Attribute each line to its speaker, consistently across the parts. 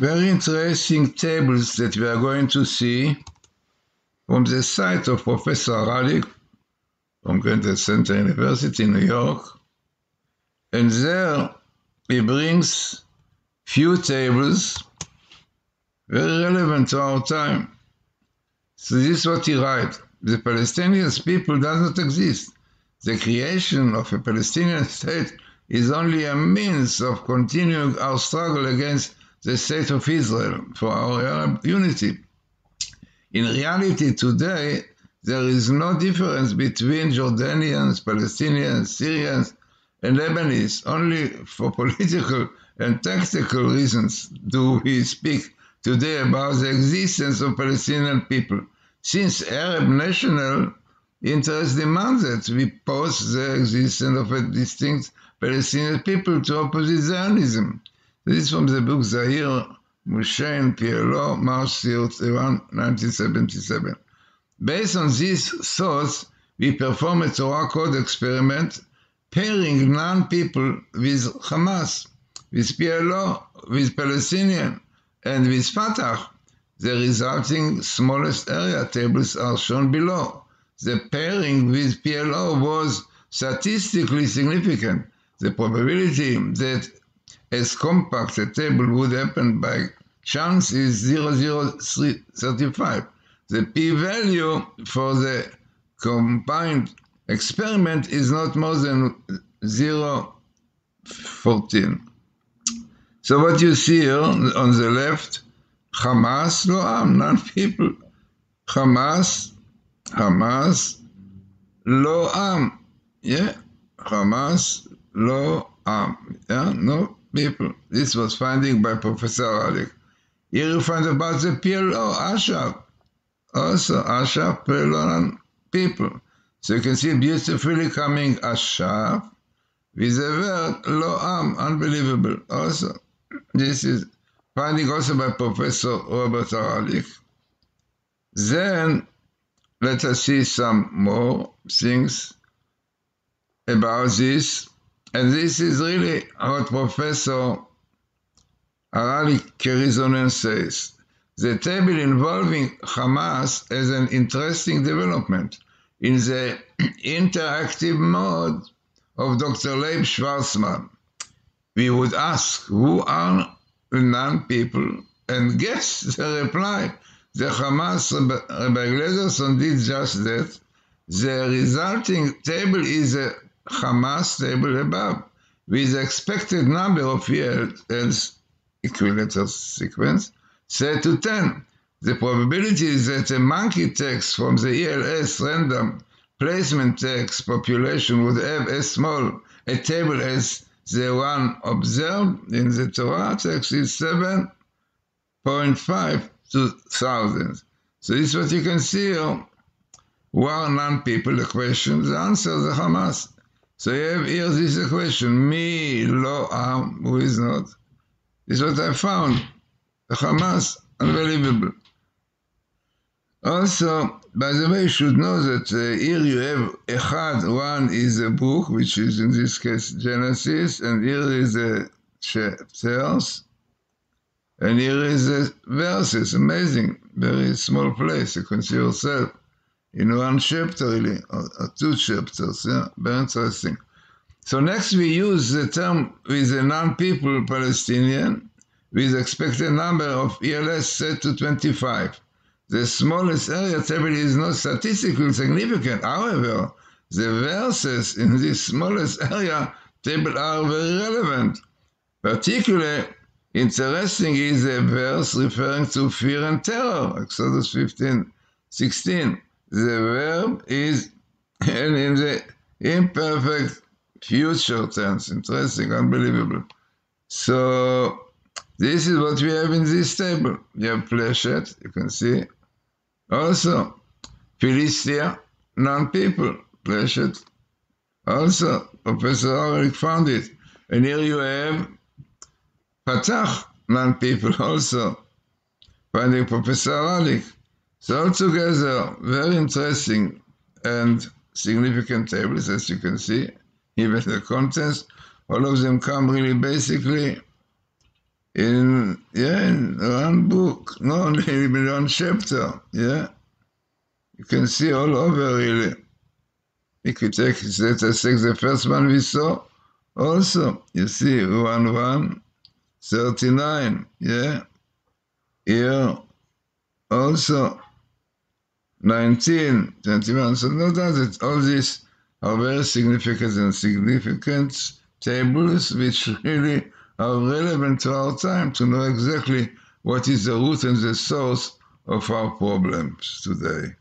Speaker 1: very interesting tables that we are going to see from the site of Professor Haralick from Goethe Center University in New York. And there he brings few tables very relevant to our time. So this is what he writes. The Palestinian people does not exist. The creation of a Palestinian state is only a means of continuing our struggle against the state of Israel for our Arab unity. In reality, today, there is no difference between Jordanians, Palestinians, Syrians, and Lebanese. Only for political and tactical reasons do we speak today about the existence of Palestinian people, since Arab national interest demands that we post the existence of a distinct Palestinian people to opposite Zionism. This is from the book Zuheir Mohsen and PLO, March 31, 1977. Based on these thoughts, we perform a Torah code experiment pairing non-people with Hamas, with PLO, with Palestinian, and with Fatah. The resulting smallest area tables are shown below. The pairing with PLO was statistically significant. The probability that as compact a table would happen by chance is 0.035. The p-value for the combined experiment is not more than 0.14. So what you see here on the left, Hamas, no am, non-people. Hamas, Hamas, lo am. Yeah, Hamas, lo am. Yeah, no people. This was finding by Professor Haralick. Here you find about the PLO, Ashab. Also, Ashab, PLO, people. So you can see beautifully coming Ashab with the word lo am, unbelievable. Also, this is finding also by Professor Robert Haralick. Then let us see some more things about this. And this is really what Professor Arali Kerizonen says. The table involving Hamas is an interesting development in the interactive mode of Dr. Leib Schwarzman. We would ask, who are the non-people? And guess the reply. The Hamas Rabbi Glazerson did just that. The resulting table is a Hamas table above, with expected number of years equilateral sequence set to 10. The probability is that a monkey text from the ELS random placement text population would have as small a table as the one observed in the Torah text is 7.5 to thousands. So this is what you can see here. Who non-people? The question, the answer the Hamas. So here this question, me, lo am, who is not. This is what I found. The Hamas, unbelievable. Also, by the way, you should know that uh, here you have Echad, one is a book, which is in this case Genesis, and here is the chapters, and here is the verses. Amazing, very small place. You can see yourself in one chapter, or, two chapters. Yeah, very interesting. So next we use the term with a non-people Palestinian with expected number of ELS set to 25. The smallest area table is not statistically significant. However, the verses in this smallest area table are very relevant. Particularly interesting is a verse referring to fear and terror, Exodus 15, 16. The verb is in the imperfect future tense. Interesting, unbelievable. So this is what we have in this table. You have Pleshet, you can see. Also, Philistia, non-people, Pleshet. Also, Professor Ulrich found it. And here you have Patach, non-people also, finding Professor Haralick. So altogether, very interesting and significant tables, as you can see, even the contents, all of them come really basically in yeah in one book, no, in one chapter, yeah. You can see all over really. You could take let us take the first one we saw. Also, you see one one 39, yeah. Here also 19, 21. So notice that all these are very significant and significant tables which really are relevant to our time to know exactly what is the root and the source of our problems today.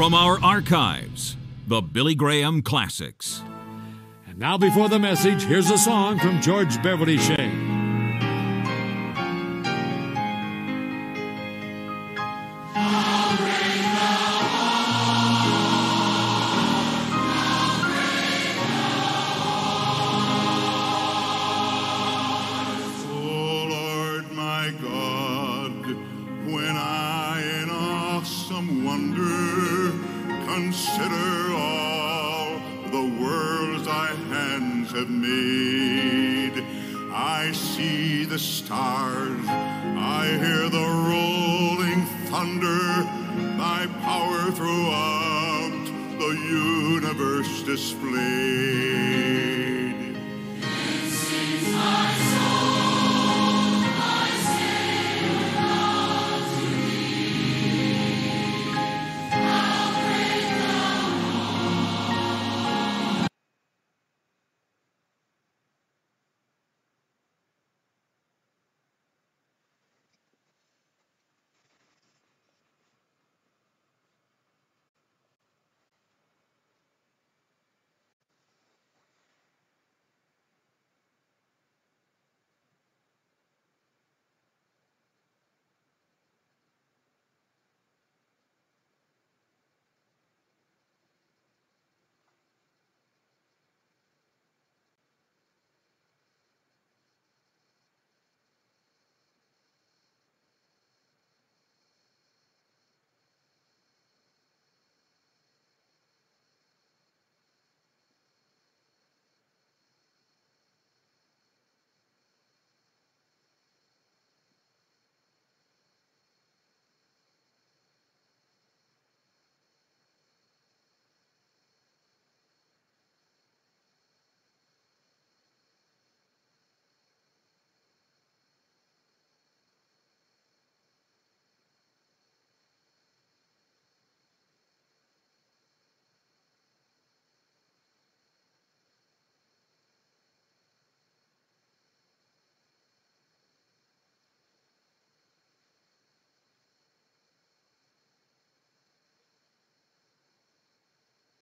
Speaker 2: From our archives, the Billy Graham Classics.
Speaker 3: And now, before the message, here's a song from George Beverly Shea.
Speaker 4: Consider all the worlds thy hands have made. I see the stars, I hear the rolling thunder, thy power throughout the universe displayed.